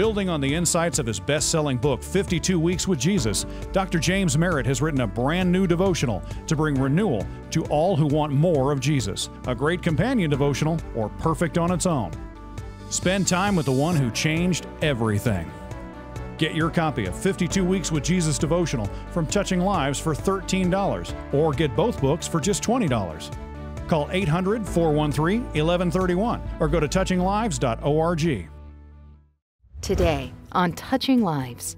Building on the insights of his best selling book, 52 Weeks with Jesus, Dr. James Merritt has written a brand new devotional to bring renewal to all who want more of Jesus. A great companion devotional, or perfect on its own. Spend time with the one who changed everything. Get your copy of 52 Weeks with Jesus devotional from Touching Lives for $13 or get both books for just $20. Call 800 413 1131 or go to touchinglives.org. Today on Touching Lives.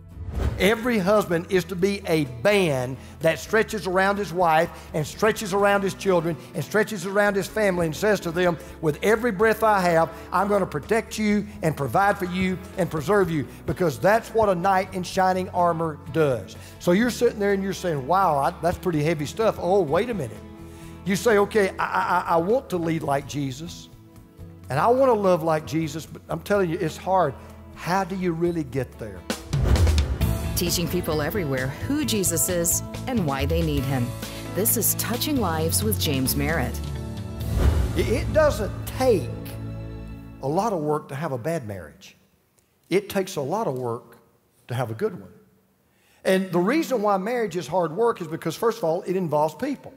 Every husband is to be a band that stretches around his wife and stretches around his children and stretches around his family and says to them, With every breath I have, I'm going to protect you and provide for you and preserve you because that's what a knight in shining armor does. So you're sitting there and you're saying, Wow, I, that's pretty heavy stuff. Oh, wait a minute. You say, Okay, I, I, I want to lead like Jesus and I want to love like Jesus, but I'm telling you, it's hard. How do you really get there? Teaching people everywhere who Jesus is and why they need him. This is Touching Lives with James Merritt. It doesn't take a lot of work to have a bad marriage. It takes a lot of work to have a good one. And the reason why marriage is hard work is because, first of all, it involves people.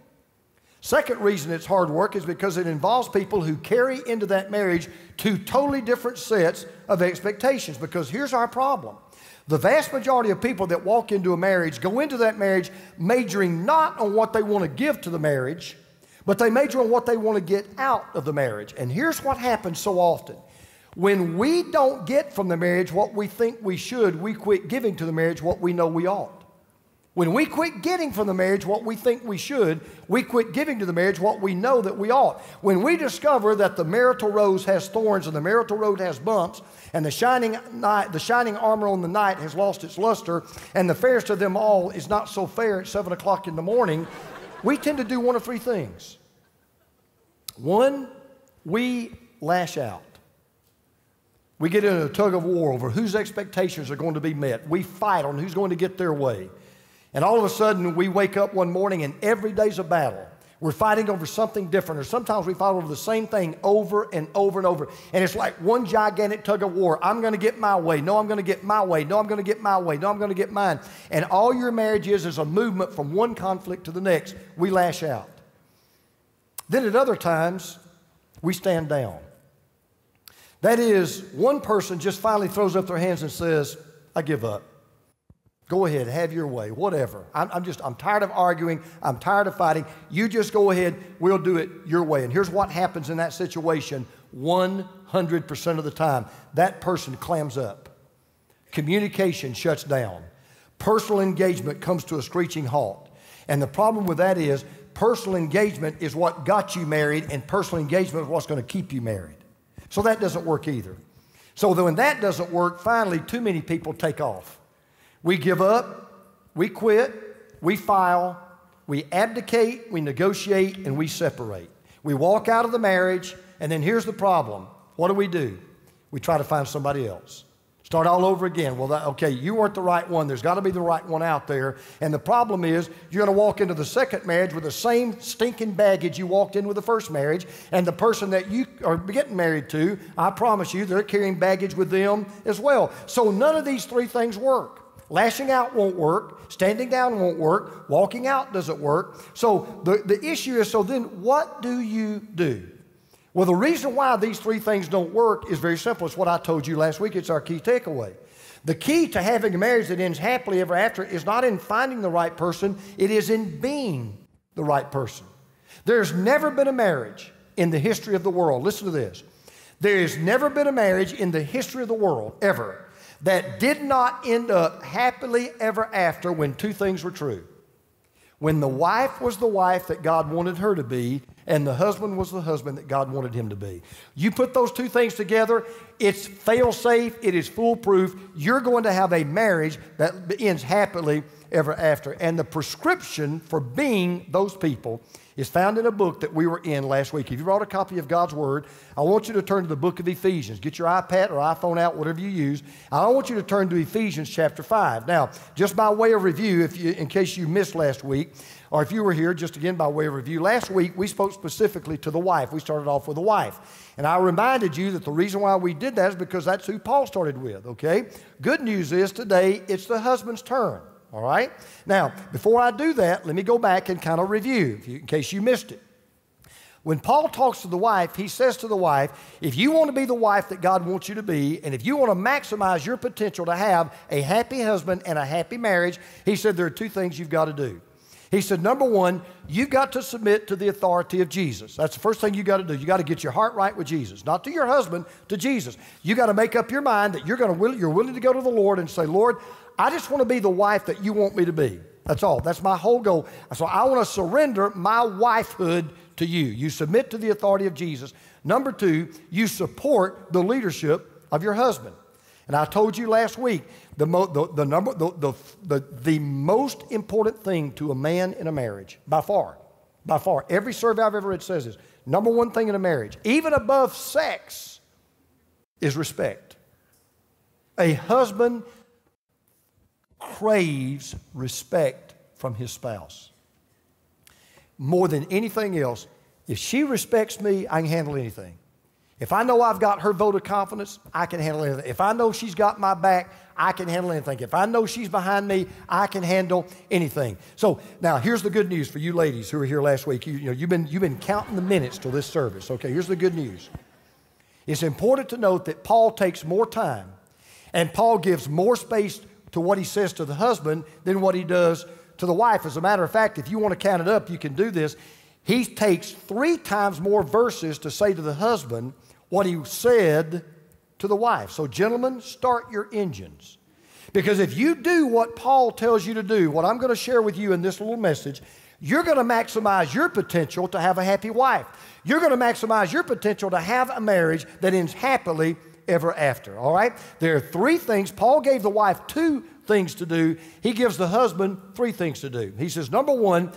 Second reason it's hard work is because it involves people who carry into that marriage two totally different sets of expectations. Because here's our problem the vast majority of people that walk into a marriage go into that marriage majoring not on what they want to give to the marriage, but they major on what they want to get out of the marriage. And here's what happens so often. When we don't get from the marriage what we think we should, we quit giving to the marriage what we know we ought. When we quit getting from the marriage what we think we should, we quit giving to the marriage what we know that we ought. When we discover that the marital rose has thorns and the marital road has bumps, and the shining, knight, the shining armor on the knight has lost its luster, and the fairest of them all is not so fair at 7 o'clock in the morning, we tend to do one of three things. One, we lash out. We get into a tug of war over whose expectations are going to be met. We fight on who's going to get their way. And all of a sudden, we wake up one morning and every day's a battle. We're fighting over something different, or sometimes we fight over the same thing over and over and over. And it's like one gigantic tug of war. I'm going to get my way. No, I'm going to get my way. No, I'm going to get my way. No, I'm going to get mine. And all your marriage is is a movement from one conflict to the next. We lash out. Then at other times, we stand down. That is, one person just finally throws up their hands and says, I give up. Go ahead, have your way, whatever. I'm, I'm, just, I'm tired of arguing. I'm tired of fighting. You just go ahead, we'll do it your way. And here's what happens in that situation 100% of the time that person clams up. Communication shuts down. Personal engagement comes to a screeching halt. And the problem with that is personal engagement is what got you married, and personal engagement is what's going to keep you married. So that doesn't work either. So when that doesn't work, finally, too many people take off. We give up, we quit, we file, we abdicate, we negotiate, and we separate. We walk out of the marriage, and then here's the problem. What do we do? We try to find somebody else. Start all over again. Well, that, okay, you weren't the right one. There's got to be the right one out there. And the problem is, you're going to walk into the second marriage with the same stinking baggage you walked in with the first marriage. And the person that you are getting married to, I promise you, they're carrying baggage with them as well. So none of these three things work. Lashing out won't work. Standing down won't work. Walking out doesn't work. So the, the issue is so then what do you do? Well, the reason why these three things don't work is very simple. It's what I told you last week. It's our key takeaway. The key to having a marriage that ends happily ever after is not in finding the right person, it is in being the right person. There's never been a marriage in the history of the world. Listen to this. There has never been a marriage in the history of the world, ever, that did not end up happily ever after when two things were true. When the wife was the wife that God wanted her to be, and the husband was the husband that God wanted him to be. You put those two things together, it's fail safe, it is foolproof. You're going to have a marriage that ends happily ever after. And the prescription for being those people is found in a book that we were in last week. If you brought a copy of God's Word, I want you to turn to the book of Ephesians. Get your iPad or iPhone out, whatever you use. I want you to turn to Ephesians chapter 5. Now, just by way of review, if you, in case you missed last week, or if you were here, just again by way of review, last week we spoke specifically to the wife. We started off with the wife. And I reminded you that the reason why we did that is because that's who Paul started with, okay? Good news is today it's the husband's turn. All right? Now, before I do that, let me go back and kind of review in case you missed it. When Paul talks to the wife, he says to the wife, if you want to be the wife that God wants you to be, and if you want to maximize your potential to have a happy husband and a happy marriage, he said there are two things you've got to do. He said, number one, you've got to submit to the authority of Jesus. That's the first thing you got to do. You got to get your heart right with Jesus, not to your husband, to Jesus. You got to make up your mind that you're going to you're willing to go to the Lord and say, Lord, I just want to be the wife that you want me to be. That's all. That's my whole goal. So I want to surrender my wifehood to you. You submit to the authority of Jesus. Number two, you support the leadership of your husband. And I told you last week the, mo- the, the, number, the, the, the, the most important thing to a man in a marriage, by far, by far, every survey I've ever read says this number one thing in a marriage, even above sex, is respect. A husband craves respect from his spouse. More than anything else, if she respects me, I can handle anything. If I know I've got her vote of confidence, I can handle anything. If I know she's got my back, I can handle anything. If I know she's behind me, I can handle anything. So now here's the good news for you ladies who were here last week. You, you know, you've been, you've been counting the minutes till this service. Okay, here's the good news. It's important to note that Paul takes more time and Paul gives more space to what he says to the husband than what he does to the wife. As a matter of fact, if you want to count it up, you can do this. He takes three times more verses to say to the husband what he said to the wife. So, gentlemen, start your engines. Because if you do what Paul tells you to do, what I'm going to share with you in this little message, you're going to maximize your potential to have a happy wife. You're going to maximize your potential to have a marriage that ends happily ever after. All right? There are three things. Paul gave the wife two things to do, he gives the husband three things to do. He says, Number one,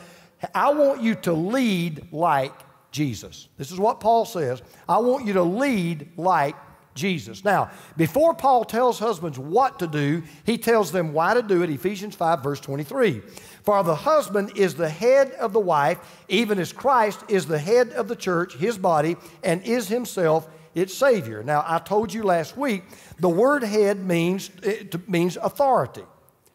I want you to lead like Jesus. This is what Paul says. I want you to lead like Jesus. Now, before Paul tells husbands what to do, he tells them why to do it. Ephesians 5, verse 23. For the husband is the head of the wife, even as Christ is the head of the church, his body, and is himself its Savior. Now, I told you last week the word head means, it means authority.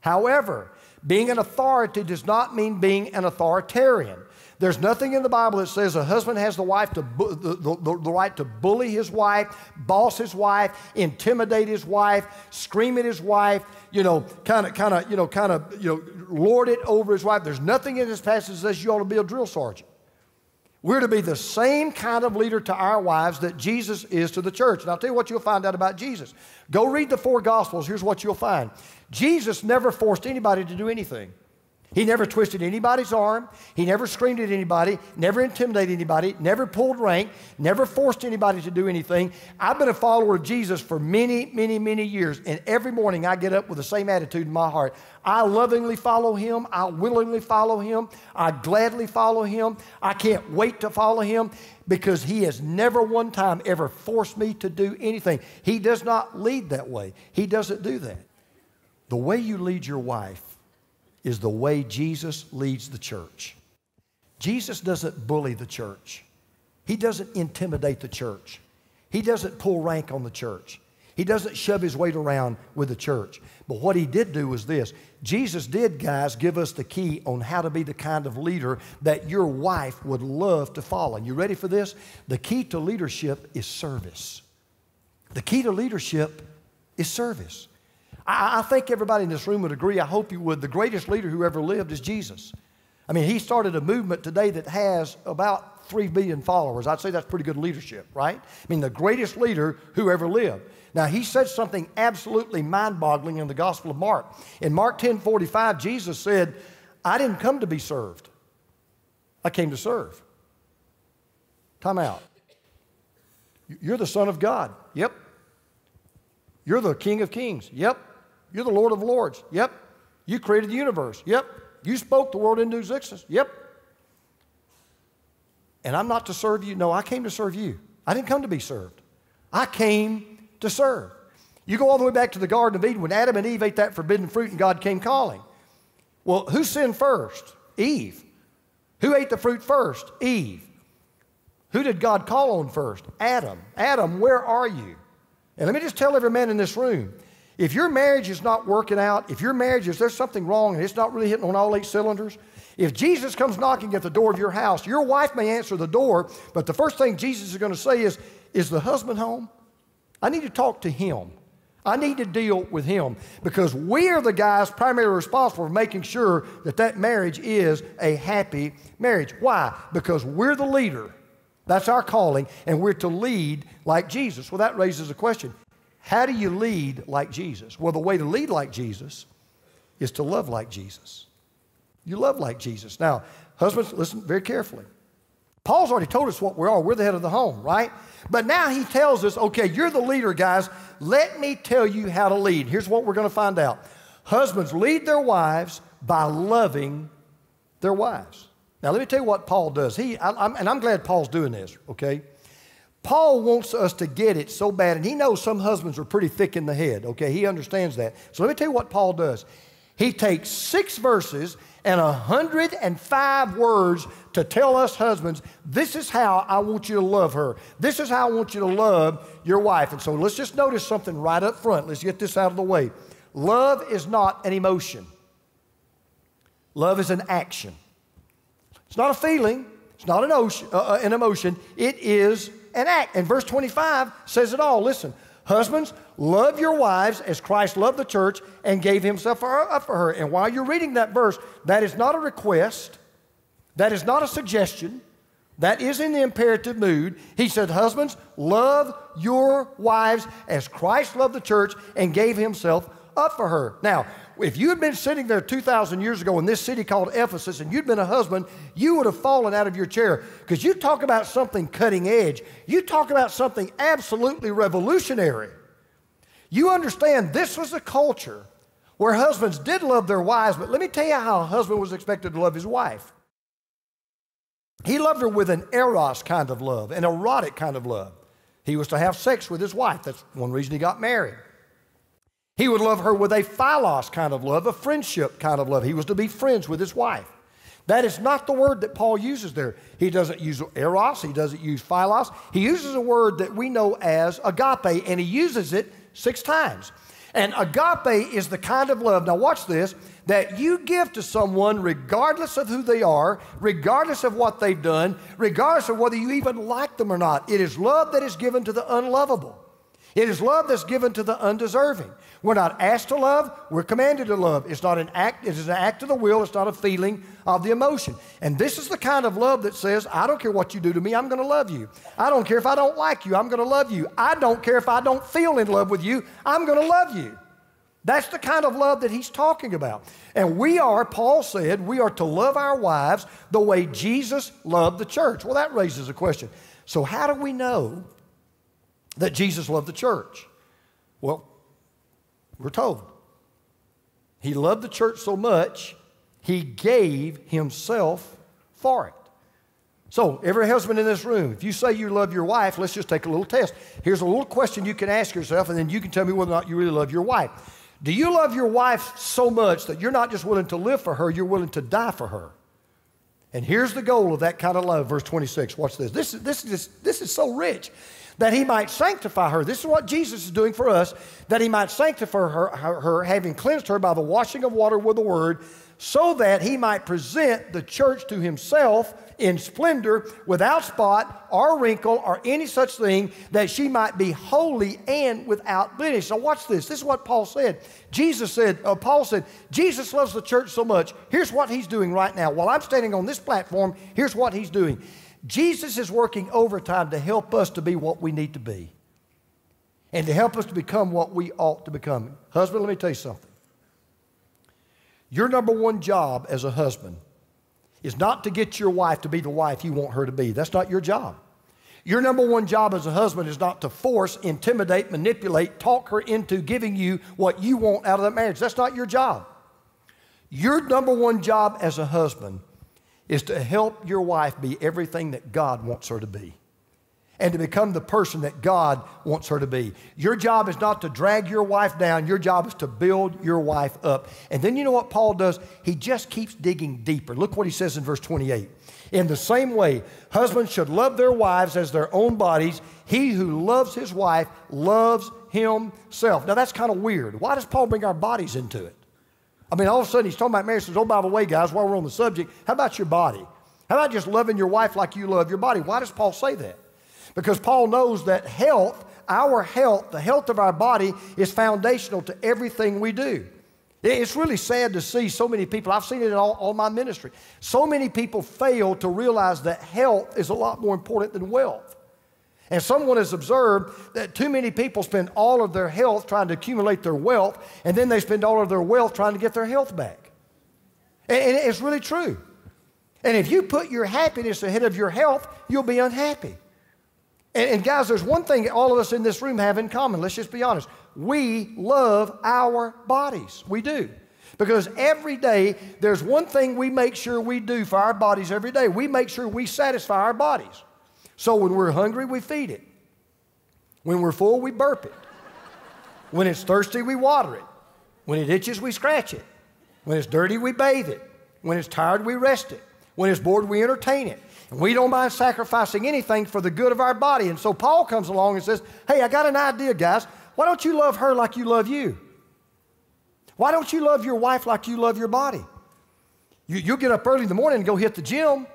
However, being an authority does not mean being an authoritarian. There's nothing in the Bible that says a husband has the, wife to the, the, the, right to bully his wife, boss his wife, intimidate his wife, scream at his wife, you know, kind of, kind of, you know, kind of, you know, lord it over his wife. There's nothing in this passage that says you ought to be a drill sergeant. We're to be the same kind of leader to our wives that Jesus is to the church. And I'll tell you what you'll find out about Jesus. Go read the four Gospels. Here's what you'll find Jesus never forced anybody to do anything. He never twisted anybody's arm. He never screamed at anybody, never intimidated anybody, never pulled rank, never forced anybody to do anything. I've been a follower of Jesus for many, many, many years, and every morning I get up with the same attitude in my heart. I lovingly follow him. I willingly follow him. I gladly follow him. I can't wait to follow him because he has never one time ever forced me to do anything. He does not lead that way, he doesn't do that. The way you lead your wife is the way Jesus leads the church. Jesus doesn't bully the church. He doesn't intimidate the church. He doesn't pull rank on the church. He doesn't shove his weight around with the church. But what he did do was this Jesus did, guys, give us the key on how to be the kind of leader that your wife would love to follow. You ready for this? The key to leadership is service. The key to leadership is service. I, I think everybody in this room would agree, I hope you would, the greatest leader who ever lived is Jesus. I mean, he started a movement today that has about 3 billion followers. I'd say that's pretty good leadership, right? I mean, the greatest leader who ever lived. Now, he said something absolutely mind boggling in the Gospel of Mark. In Mark 10 45, Jesus said, I didn't come to be served, I came to serve. Time out. You're the Son of God. Yep. You're the King of Kings. Yep. You're the Lord of Lords. Yep. You created the universe. Yep. You spoke the world into existence. Yep. And I'm not to serve you. No, I came to serve you. I didn't come to be served. I came to serve. You go all the way back to the Garden of Eden when Adam and Eve ate that forbidden fruit and God came calling. Well, who sinned first? Eve. Who ate the fruit first? Eve. Who did God call on first? Adam. Adam, where are you? And let me just tell every man in this room if your marriage is not working out, if your marriage is there's something wrong and it's not really hitting on all eight cylinders, if Jesus comes knocking at the door of your house, your wife may answer the door, but the first thing Jesus is going to say is, Is the husband home? I need to talk to him. I need to deal with him because we are the guys primarily responsible for making sure that that marriage is a happy marriage. Why? Because we're the leader. That's our calling, and we're to lead like Jesus. Well, that raises a question How do you lead like Jesus? Well, the way to lead like Jesus is to love like Jesus. You love like Jesus. Now, husbands, listen very carefully. Paul's already told us what we are. We're the head of the home, right? But now he tells us, okay, you're the leader, guys. Let me tell you how to lead. Here's what we're going to find out Husbands lead their wives by loving their wives. Now, let me tell you what Paul does. He, I, I'm, and I'm glad Paul's doing this, okay? Paul wants us to get it so bad, and he knows some husbands are pretty thick in the head, okay? He understands that. So let me tell you what Paul does. He takes six verses and 105 words to tell us husbands, this is how I want you to love her. This is how I want you to love your wife. And so let's just notice something right up front. Let's get this out of the way. Love is not an emotion, love is an action. It's not a feeling, it's not an, ocean, uh, uh an emotion, it is an act. And verse 25 says it all. Listen, Husbands, love your wives as Christ loved the church and gave himself up for her. And while you're reading that verse, that is not a request, that is not a suggestion, that is in the imperative mood. He said, Husbands, love your wives as Christ loved the church and gave himself up for her. Now, if you had been sitting there 2,000 years ago in this city called Ephesus and you'd been a husband, you would have fallen out of your chair because you talk about something cutting edge. You talk about something absolutely revolutionary. You understand this was a culture where husbands did love their wives, but let me tell you how a husband was expected to love his wife. He loved her with an eros kind of love, an erotic kind of love. He was to have sex with his wife. That's one reason he got married. He would love her with a philos kind of love, a friendship kind of love. He was to be friends with his wife. That is not the word that Paul uses there. He doesn't use eros, he doesn't use philos. He uses a word that we know as agape, and he uses it six times. And agape is the kind of love, now watch this, that you give to someone regardless of who they are, regardless of what they've done, regardless of whether you even like them or not. It is love that is given to the unlovable. It is love that's given to the undeserving. We're not asked to love, we're commanded to love. It's not an act, it is an act of the will, it's not a feeling of the emotion. And this is the kind of love that says, I don't care what you do to me, I'm going to love you. I don't care if I don't like you, I'm going to love you. I don't care if I don't feel in love with you, I'm going to love you. That's the kind of love that he's talking about. And we are, Paul said, we are to love our wives the way Jesus loved the church. Well, that raises a question. So, how do we know that Jesus loved the church? Well, we're told. He loved the church so much, he gave himself for it. So, every husband in this room, if you say you love your wife, let's just take a little test. Here's a little question you can ask yourself, and then you can tell me whether or not you really love your wife. Do you love your wife so much that you're not just willing to live for her, you're willing to die for her? And here's the goal of that kind of love, verse 26. Watch this. This, is this, this, this is so rich that he might sanctify her. This is what Jesus is doing for us, that he might sanctify her, her, having cleansed her by the washing of water with the word, so that he might present the church to himself in splendor, without spot or wrinkle or any such thing, that she might be holy and without blemish. So watch this. This is what Paul said. Jesus said, uh, Paul said, Jesus loves the church so much. Here's what he's doing right now. While I'm standing on this platform, here's what he's doing. Jesus is working overtime to help us to be what we need to be and to help us to become what we ought to become. Husband, let me tell you something. Your number one job as a husband is not to get your wife to be the wife you want her to be. That's not your job. Your number one job as a husband is not to force, intimidate, manipulate, talk her into giving you what you want out of that marriage. That's not your job. Your number one job as a husband is to help your wife be everything that God wants her to be and to become the person that God wants her to be. Your job is not to drag your wife down, your job is to build your wife up. And then you know what Paul does? He just keeps digging deeper. Look what he says in verse 28. In the same way, husbands should love their wives as their own bodies. He who loves his wife loves himself. Now that's kind of weird. Why does Paul bring our bodies into it? I mean, all of a sudden he's talking about marriage. Says, oh, by the way, guys, while we're on the subject, how about your body? How about just loving your wife like you love your body? Why does Paul say that? Because Paul knows that health, our health, the health of our body, is foundational to everything we do. It's really sad to see so many people, I've seen it in all, all my ministry. So many people fail to realize that health is a lot more important than wealth. And someone has observed that too many people spend all of their health trying to accumulate their wealth, and then they spend all of their wealth trying to get their health back. And, it's really true. And if you put your happiness ahead of your health, you'll be unhappy. And, and, guys, there's one thing all of us in this room have in common. Let's just be honest. We love our bodies. We do. Because every day, there's one thing we make sure we do for our bodies every day. We make sure we satisfy our bodies. So when we're hungry, we feed it. When we're full, we burp it. When it's thirsty, we water it. When it itches, we scratch it. When it's dirty, we bathe it. When it's tired, we rest it. When it's bored, we entertain it. And we don't mind sacrificing anything for the good of our body. And so Paul comes along and says, Hey, I got an idea, guys. Why don't you love her like you love you? Why don't you love your wife like you love your body? You, you'll get up early in the morning and go hit the gym.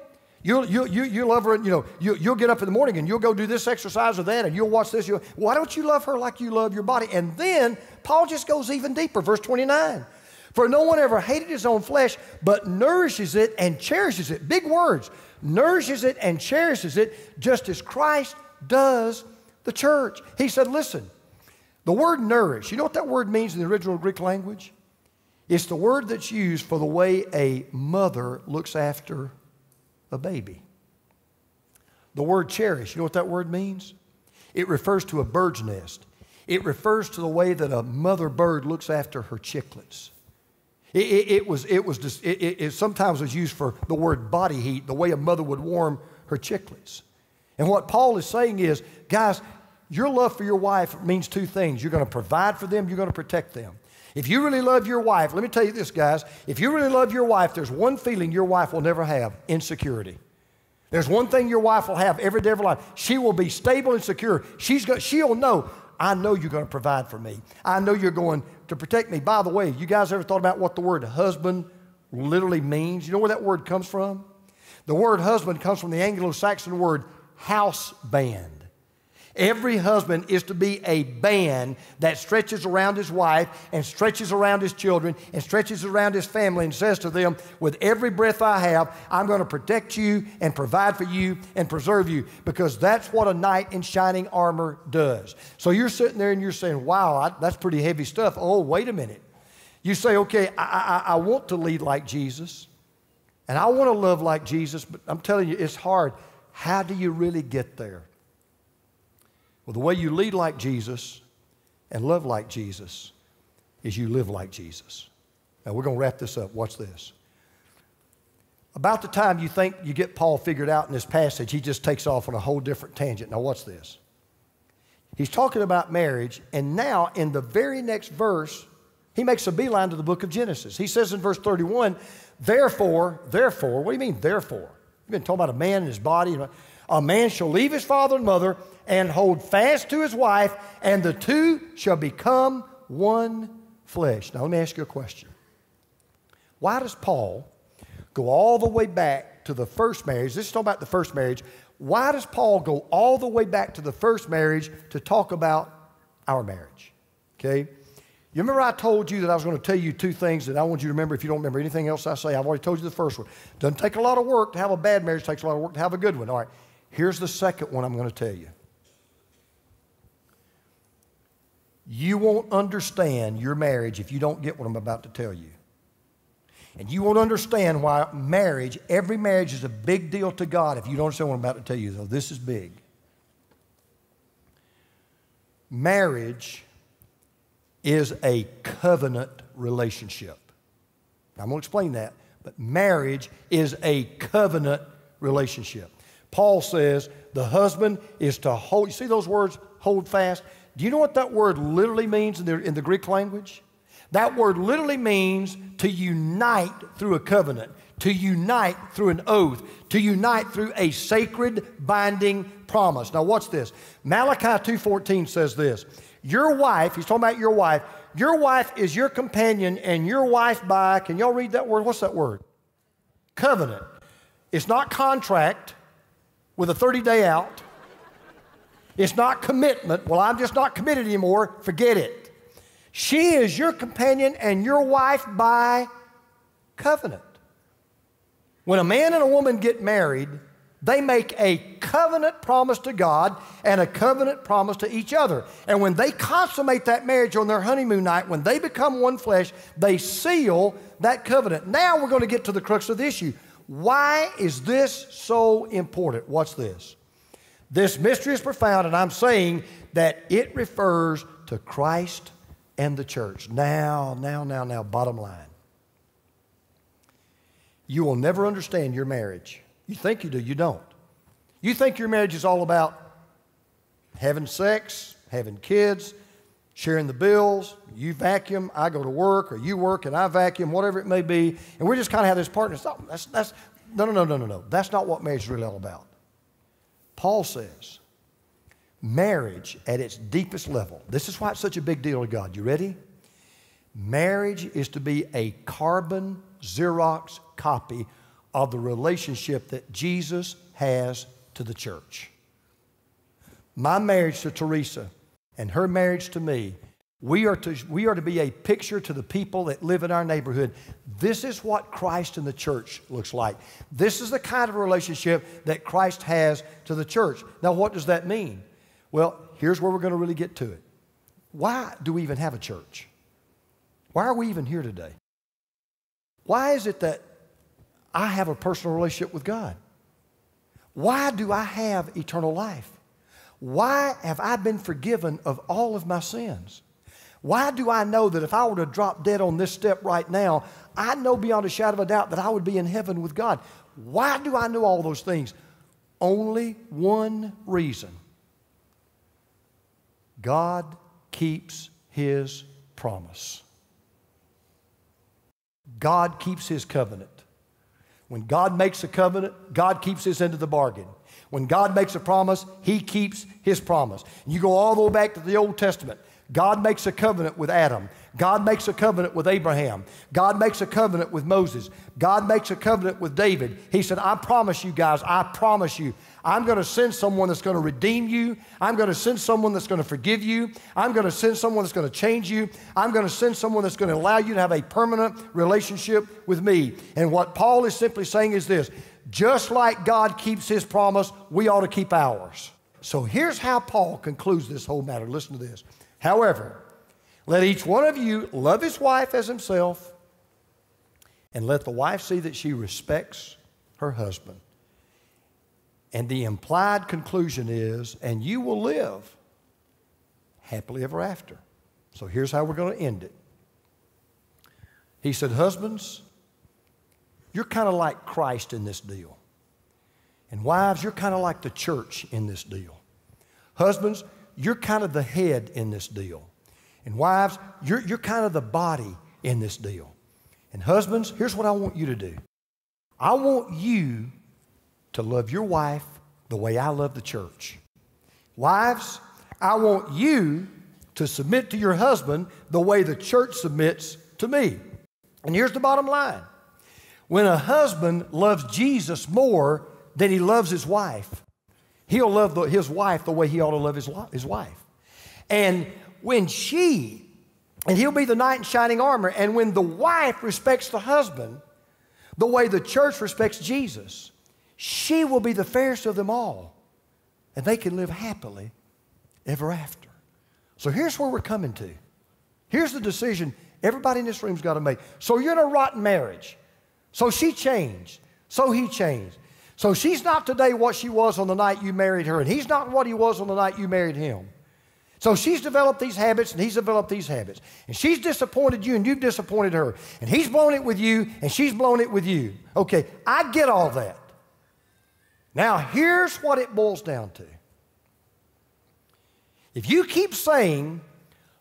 You'll, you, you, you love her, you know, you, you'll get up in the morning and you'll go do this exercise or that and you'll watch this. You'll, why don't you love her like you love your body? And then Paul just goes even deeper, verse 29. For no one ever hated his own flesh, but nourishes it and cherishes it. Big words. Nourishes it and cherishes it just as Christ does the church. He said, listen, the word nourish, you know what that word means in the original Greek language? It's the word that's used for the way a mother looks after a baby. The word cherish, you know what that word means? It refers to a bird's nest. It refers to the way that a mother bird looks after her chicklets. It, it, it was, it was just, it, it, sometimes was used for the word body heat, the way a mother would warm her chicklets. And what Paul is saying is, guys, your love for your wife means two things. You're going to provide for them, you're going to protect them. If you really love your wife, let me tell you this, guys. If you really love your wife, there's one feeling your wife will never have insecurity. There's one thing your wife will have every day of her life. She will be stable and secure. She's go, she'll know, I know you're going to provide for me. I know you're going to protect me. By the way, you guys ever thought about what the word husband literally means? You know where that word comes from? The word husband comes from the Anglo Saxon word house band. Every husband is to be a band that stretches around his wife and stretches around his children and stretches around his family and says to them, With every breath I have, I'm going to protect you and provide for you and preserve you because that's what a knight in shining armor does. So you're sitting there and you're saying, Wow, I, that's pretty heavy stuff. Oh, wait a minute. You say, Okay, I, I, I want to lead like Jesus and I want to love like Jesus, but I'm telling you, it's hard. How do you really get there? Well, the way you lead like Jesus and love like Jesus is you live like Jesus. Now, we're going to wrap this up. Watch this. About the time you think you get Paul figured out in this passage, he just takes off on a whole different tangent. Now, watch this. He's talking about marriage, and now in the very next verse, he makes a beeline to the book of Genesis. He says in verse 31, Therefore, therefore, what do you mean, therefore? You've been talking about a man and his body. A man shall leave his father and mother and hold fast to his wife, and the two shall become one flesh. Now, let me ask you a question. Why does Paul go all the way back to the first marriage? This is talking about the first marriage. Why does Paul go all the way back to the first marriage to talk about our marriage? Okay? You remember I told you that I was going to tell you two things that I want you to remember if you don't remember anything else I say. I've already told you the first one. Doesn't take a lot of work to have a bad marriage, takes a lot of work to have a good one. All right. Here's the second one I'm going to tell you. You won't understand your marriage if you don't get what I'm about to tell you. And you won't understand why marriage, every marriage is a big deal to God if you don't understand what I'm about to tell you, though. This is big. Marriage is a covenant relationship. I'm going to explain that. But marriage is a covenant relationship. Paul says the husband is to hold, you see those words, hold fast? Do you know what that word literally means in the, in the Greek language? That word literally means to unite through a covenant, to unite through an oath, to unite through a sacred binding promise. Now watch this. Malachi 2:14 says this. Your wife, he's talking about your wife, your wife is your companion and your wife by, can y'all read that word? What's that word? Covenant. It's not contract with a 30 day out. It's not commitment. Well, I'm just not committed anymore. Forget it. She is your companion and your wife by covenant. When a man and a woman get married, they make a covenant promise to God and a covenant promise to each other. And when they consummate that marriage on their honeymoon night, when they become one flesh, they seal that covenant. Now we're going to get to the crux of the issue. Why is this so important? What's this? This mystery is profound, and I'm saying that it refers to Christ and the church. Now, now, now, now, bottom line. You will never understand your marriage you think you do, you don't. You think your marriage is all about having sex, having kids, sharing the bills. You vacuum, I go to work, or you work and I vacuum, whatever it may be. And we just kind of have this partnership. That's, that's, no, no, no, no, no, no. That's not what marriage is really all about. Paul says, marriage at its deepest level, this is why it's such a big deal to God. You ready? Marriage is to be a carbon Xerox copy of the relationship that Jesus has to the church. My marriage to Teresa and her marriage to me, we are to, we are to be a picture to the people that live in our neighborhood. This is what Christ and the church looks like. This is the kind of relationship that Christ has to the church. Now, what does that mean? Well, here's where we're going to really get to it. Why do we even have a church? Why are we even here today? Why is it that I have a personal relationship with God. Why do I have eternal life? Why have I been forgiven of all of my sins? Why do I know that if I were to drop dead on this step right now, I know beyond a shadow of a doubt that I would be in heaven with God? Why do I know all those things? Only one reason God keeps His promise. God keeps His covenant. When God makes a covenant, God keeps his end of the bargain. When God makes a promise, he keeps his promise. You go all the way back to the Old Testament. God makes a covenant with Adam. God makes a covenant with Abraham. God makes a covenant with Moses. God makes a covenant with David. He said, I promise you guys, I promise you, I'm going to send someone that's going to redeem you. I'm going to send someone that's going to forgive you. I'm going to send someone that's going to change you. I'm going to send someone that's going to allow you to have a permanent relationship with me. And what Paul is simply saying is this just like God keeps his promise, we ought to keep ours. So here's how Paul concludes this whole matter. Listen to this. However, let each one of you love his wife as himself, and let the wife see that she respects her husband. And the implied conclusion is, and you will live happily ever after. So here's how we're going to end it. He said, Husbands, you're kind of like Christ in this deal. And wives, you're kind of like the church in this deal. Husbands, you're kind of the head in this deal. And wives, you're, you're kind of the body in this deal. And husbands, here's what I want you to do I want you to love your wife the way I love the church. Wives, I want you to submit to your husband the way the church submits to me. And here's the bottom line when a husband loves Jesus more than he loves his wife, He'll love the, his wife the way he ought to love his, his wife. And when she, and he'll be the knight in shining armor, and when the wife respects the husband the way the church respects Jesus, she will be the fairest of them all. And they can live happily ever after. So here's where we're coming to. Here's the decision everybody in this room's got to make. So you're in a rotten marriage. So she changed. So he changed. So she's not today what she was on the night you married her, and he's not what he was on the night you married him. So she's developed these habits and he's developed these habits. And she's disappointed you and you've disappointed her. And he's blown it with you and she's blown it with you. Okay, I get all that. Now, here's what it boils down to. If you keep saying,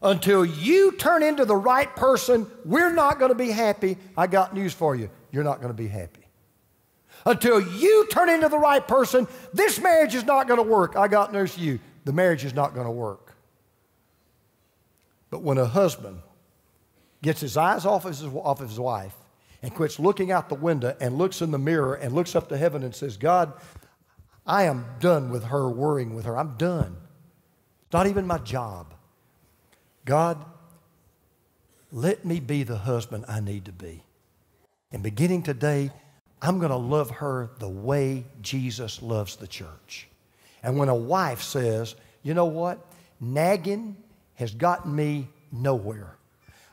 until you turn into the right person, we're not going to be happy, I got news for you. You're not going to be happy. Until you turn into the right person, this marriage is not going to work. I got news for you. The marriage is not going to work. But when a husband gets his eyes off of his, off his wife and quits looking out the window and looks in the mirror and looks up to heaven and says, God, I am done with her, worrying with her. I'm done. It's not even my job. God, let me be the husband I need to be. And beginning today, I'm going to love her the way Jesus loves the church. And when a wife says, you know what? Nagging has gotten me nowhere.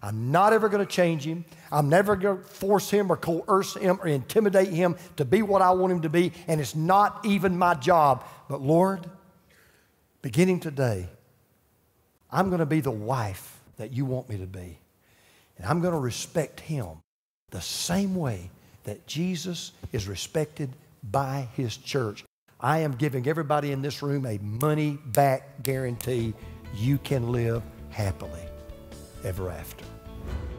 I'm not ever going to change him. I'm never going to force him or coerce him or intimidate him to be what I want him to be. And it's not even my job. But Lord, beginning today, I'm going to be the wife that you want me to be. And I'm going to respect him the same way that Jesus is respected by his church. I am giving everybody in this room a money back guarantee you can live happily ever after.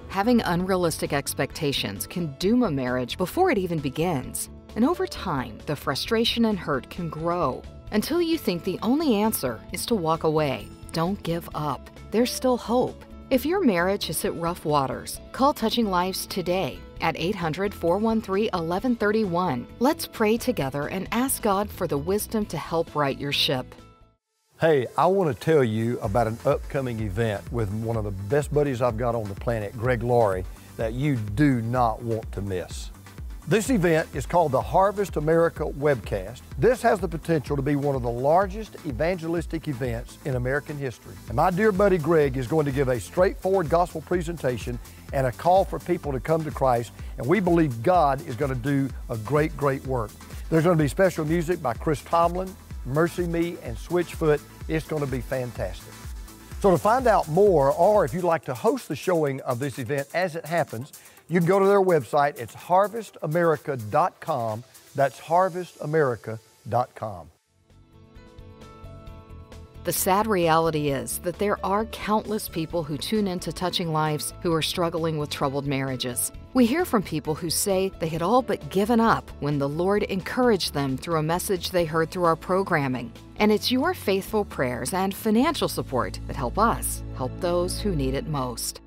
Having unrealistic expectations can doom a marriage before it even begins. And over time, the frustration and hurt can grow until you think the only answer is to walk away. Don't give up. There's still hope. If your marriage is at rough waters, call Touching Lives today at 800 413 1131. Let's pray together and ask God for the wisdom to help right your ship. Hey, I want to tell you about an upcoming event with one of the best buddies I've got on the planet, Greg Laurie, that you do not want to miss. This event is called the Harvest America Webcast. This has the potential to be one of the largest evangelistic events in American history. And my dear buddy Greg is going to give a straightforward gospel presentation and a call for people to come to Christ. And we believe God is going to do a great, great work. There's going to be special music by Chris Tomlin, MercyMe, and Switchfoot. It's going to be fantastic. So to find out more, or if you'd like to host the showing of this event as it happens, you can go to their website. It's harvestamerica.com. That's harvestamerica.com. The sad reality is that there are countless people who tune into Touching Lives who are struggling with troubled marriages. We hear from people who say they had all but given up when the Lord encouraged them through a message they heard through our programming. And it's your faithful prayers and financial support that help us help those who need it most.